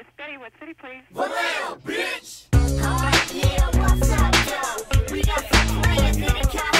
to Studywood City, please. Bitch! Oh, yeah, what's up, yo? We got some players in the costume.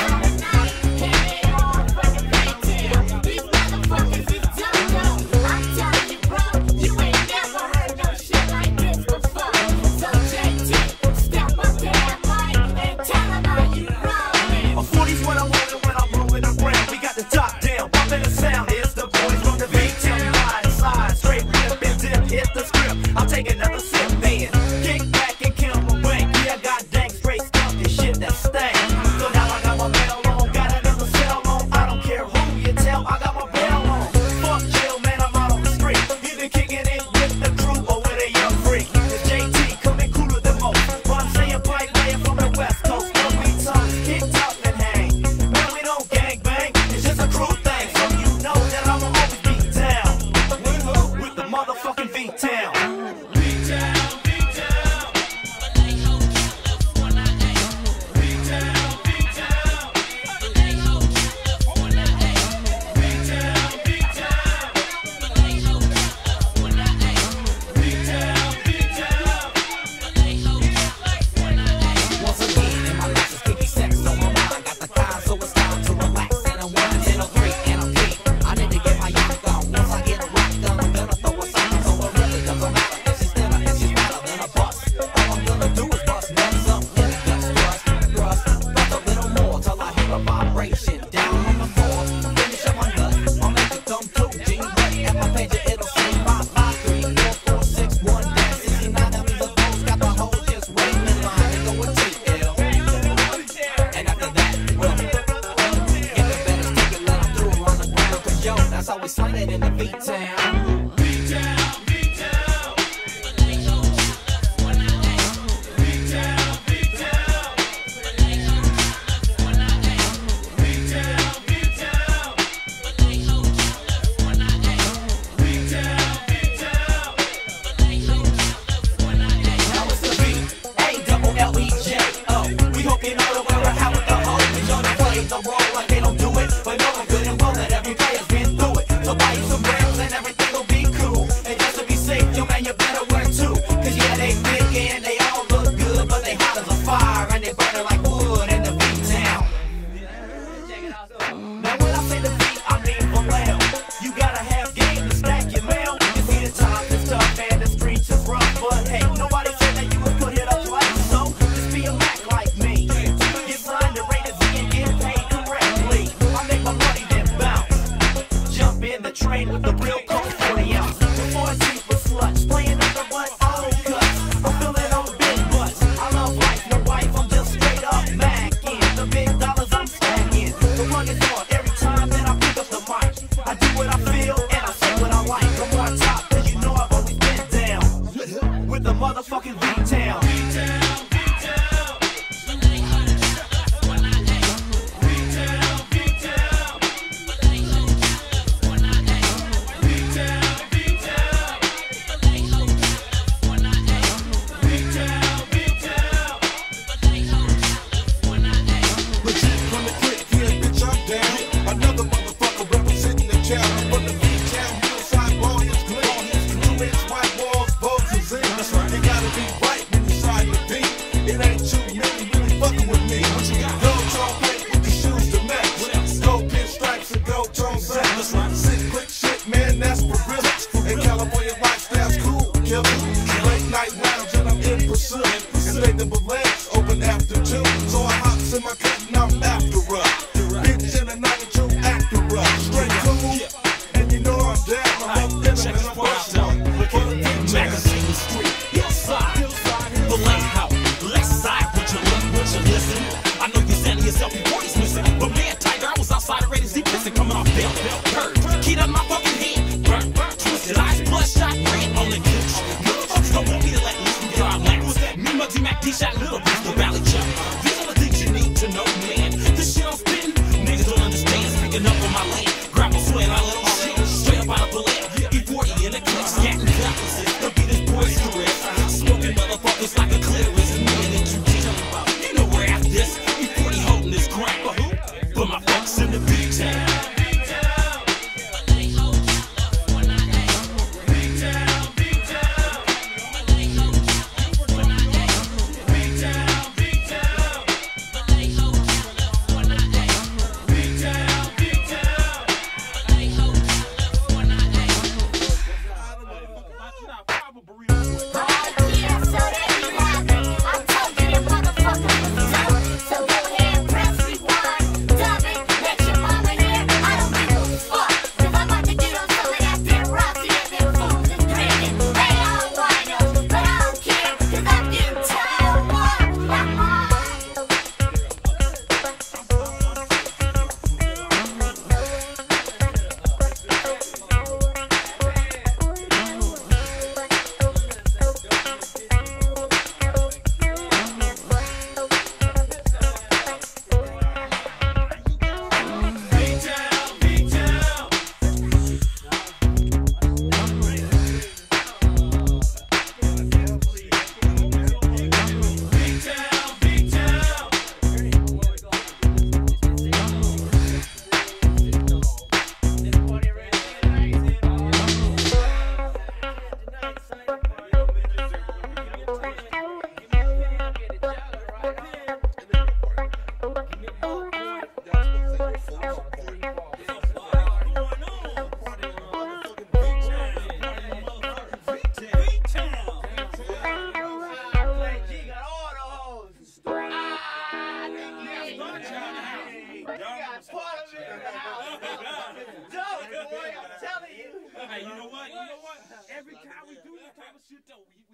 it in the V-Town. So I hops in my cut and I'm after her. Bitch in a 92 after her. Straight to And you know I'm down. I'm up in Check this part out. Look at me. Magazine Street. Hillside. The layout. Left side. Would you look? Would you listen? I know you're sound yourself. Your body's missing. But man, Tiger, I was outside already. Z pissing. Coming off bail. Curb. Keyed up my fucking head, Burn. Twisted eyes. Bloodshot. Red on the couch. Don't want me to let loose. Drive that Me, my D-Mac, D-Shot, little bitch. Hey, you know what? You know what? Every time we do this type of shit, though, we,